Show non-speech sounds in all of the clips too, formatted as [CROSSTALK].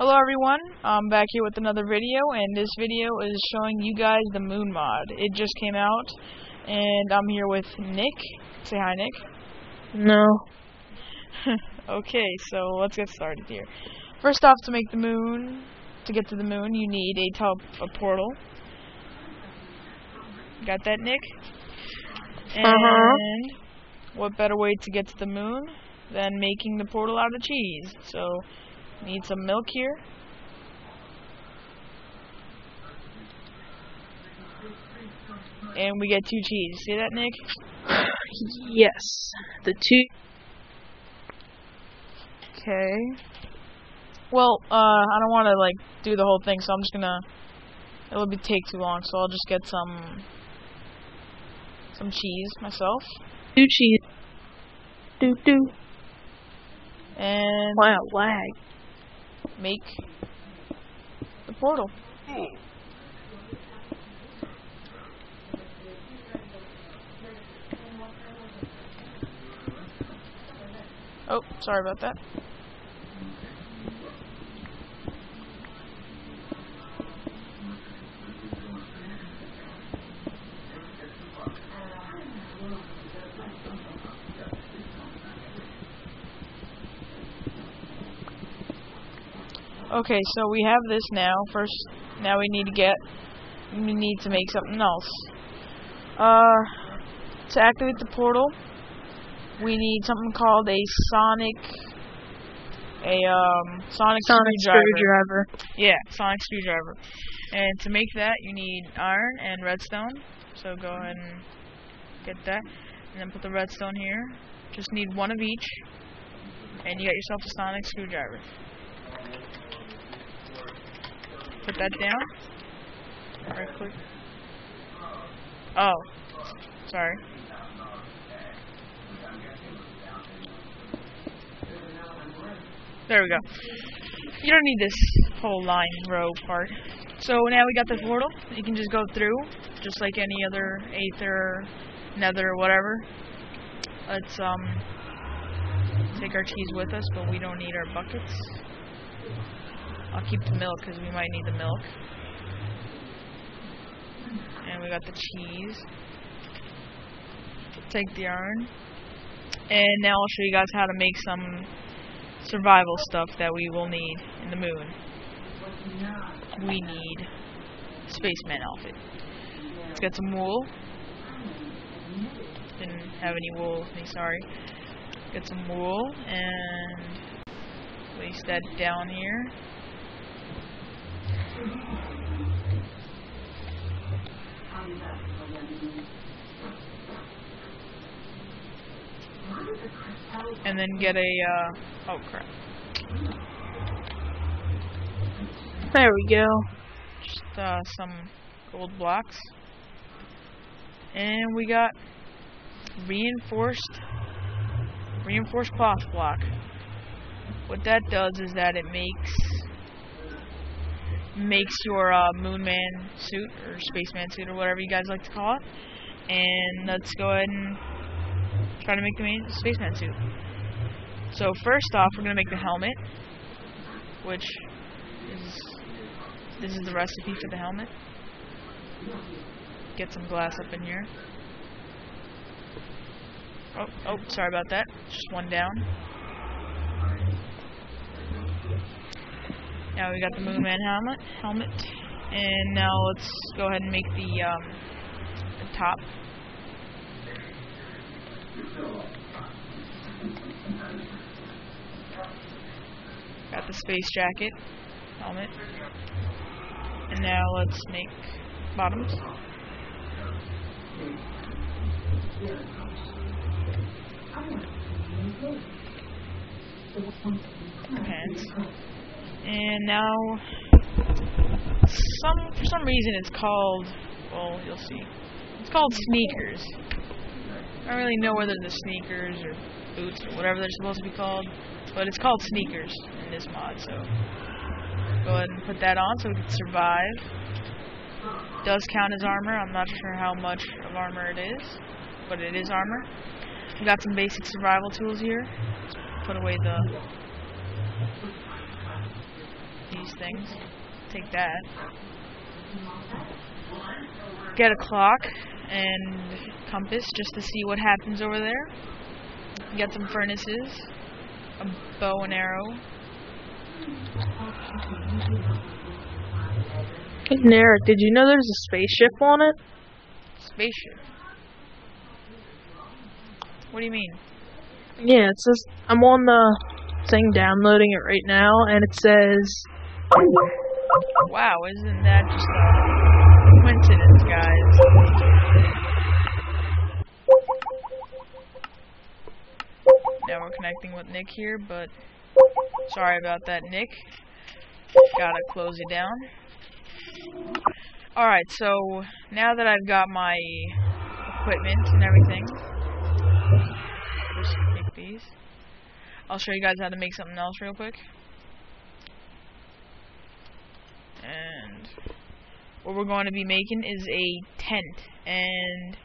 Hello everyone, I'm back here with another video, and this video is showing you guys the Moon mod. It just came out, and I'm here with Nick. Say hi, Nick. No. [LAUGHS] okay, so let's get started here. First off, to make the moon, to get to the moon, you need a, tel a portal. Got that, Nick? And Uh-huh. what better way to get to the moon than making the portal out of cheese? So, need some milk here. And we get two cheese. See that, Nick? [COUGHS] Yes. The two. Okay. Well, uh, I don't want to like do the whole thing, so I'm just gonna. It'll be take too long, so I'll just get some some cheese myself. Two cheese. Do do. and Wow, lag. Make the portal. Hmm. Oh, sorry about that. Okay, so we have this now. First, now we need to get, we need to make something else. Uh, to activate the portal, we need something called a sonic, a um, sonic, Sonic screwdriver. screwdriver. Yeah, sonic screwdriver. And to make that, you need iron and redstone. So go ahead and get that, and then put the redstone here. Just need one of each, and you got yourself a sonic screwdriver. Put that down. Right click. Oh, sorry. There we go. You don't need this whole line row part. So now we got the portal. You can just go through, just like any other Aether, Nether, whatever. Let's um take our cheese with us, but we don't need our buckets. I'll keep the milk because we might need the milk. And we got the cheese. Take the iron. And now I'll show you guys how to make some survival stuff that we will need in the moon. We need spaceman outfit. Let's get some wool. Didn't have any wool with me, sorry. Get some wool and place that down here. And then get a, uh, oh crap. There we go. Just, uh, some gold blocks. And we got reinforced, reinforced cloth block. What that does is that it makes, makes your, uh, moonman suit, or spaceman suit, or whatever you guys like to call it. And let's go ahead and try to make the main spaceman suit. So first off, we're gonna make the helmet, which is this is the recipe for the helmet. Get some glass up in here. Oh, oh, sorry about that. Just one down. Now we got the Moonman helmet, helmet, and now let's go ahead and make the um, the top. Got the space jacket, helmet. And now let's make bottoms. Pants. And now some for some reason it's called well, you'll see. It's called sneakers. I don't really know whether they're sneakers or boots or whatever they're supposed to be called, but it's called sneakers in this mod, so go ahead and put that on so we can survive. Does count as armor. I'm not sure how much of armor it is, but it is armor. We got some basic survival tools here. Put away the these things. Take that. Get a clock and compass just to see what happens over there. Get some furnaces, a bow and arrow. Eric, did you know there's a spaceship on it? Spaceship. What do you mean? Yeah, it says I'm on the downloading it right now, and it says Wow, isn't that just a coincidence, guys? Now we're connecting with Nick here, but sorry about that, Nick. Gotta close you down. Alright, so now that I've got my equipment and everything, just make these. I'll show you guys how to make something else real quick. And what we're going to be making is a tent and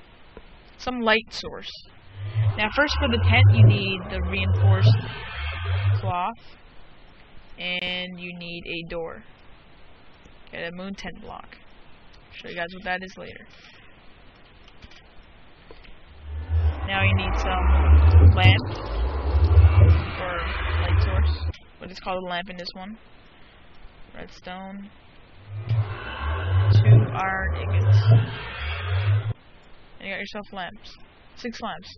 some light source. Now first for the tent you need the reinforced cloth and you need a door. Okay, a moon tent block. show you guys what that is later. Now you need some lamp or light is called a lamp in this one. Redstone. Two iron ingots. And you got yourself lamps. Six lamps.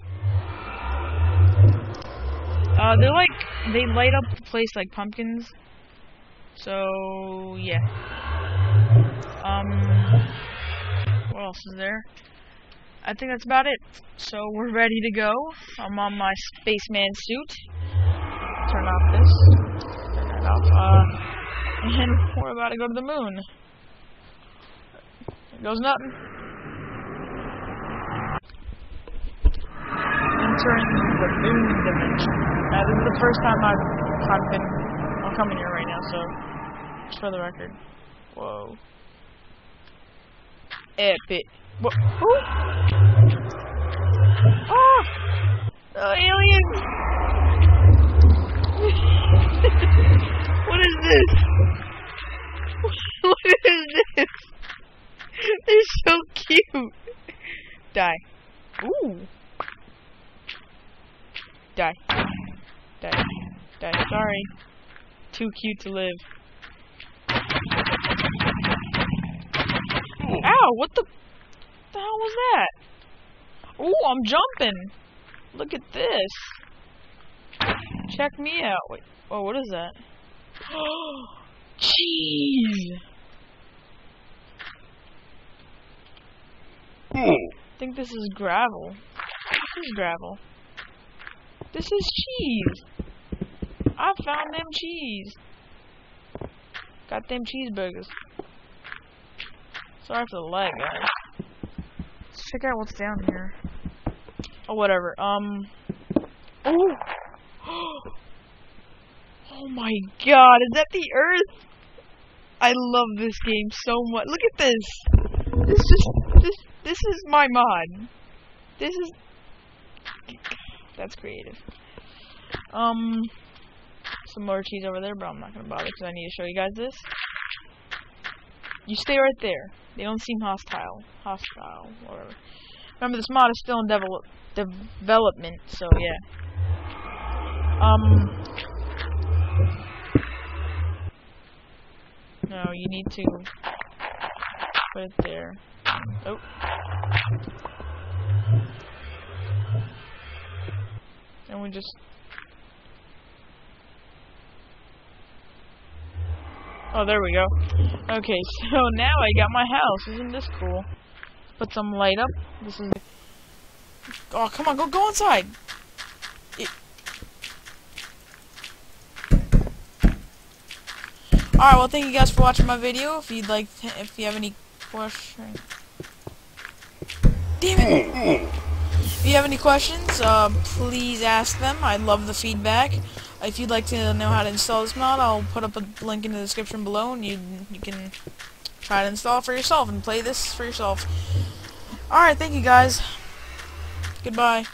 Uh, they're like, they light up the place like pumpkins. So, yeah. Um, what else is there? I think that's about it. So, we're ready to go. I'm on my spaceman suit. Turn off this. Turn that off. Uh, and we're about to go to the moon. Here goes nothing. Entering the moon dimension. Now, this is the first time I've, I've been. I'm coming here right now, so just for the record. Whoa. Epic. What? Who? Ah! The aliens! [LAUGHS] what is this? [LAUGHS] What is this? They're so cute. Die. Ooh. Die. Die. Die. Sorry. Too cute to live. Ow, what the, the hell was that? Ooh, I'm jumping. Look at this. Check me out. Wait. Oh, what is that? [GASPS] Jeez. I think this is gravel. This is gravel. This is cheese. I found them cheese. Got them cheeseburgers. Sorry for the lag, guys. Let's check out what's down here. Oh, whatever. Um. Oh. Oh my god, is that the Earth? I love this game so much. Look at this. This just this this is my mod. This is that's creative. Um, some more cheese over there, but I'm not gonna bother because I need to show you guys this. You stay right there. They don't seem hostile. Hostile, whatever. Remember, this mod is still in develop development, so yeah. Um. No, you need to put it there. Oh. And we just... Oh, there we go. Okay, [LAUGHS] so now I got my house. Isn't this cool? Put some light up. This is... Oh, come on, go go inside! Alright, well, thank you guys for watching my video. If you'd like, if you have any questions... Damn it! If you have any questions, uh, please ask them. I love the feedback. If you'd like to know how to install this mod, I'll put up a link in the description below, and you you can try to install it for yourself and play this for yourself. Alright, thank you guys. Goodbye.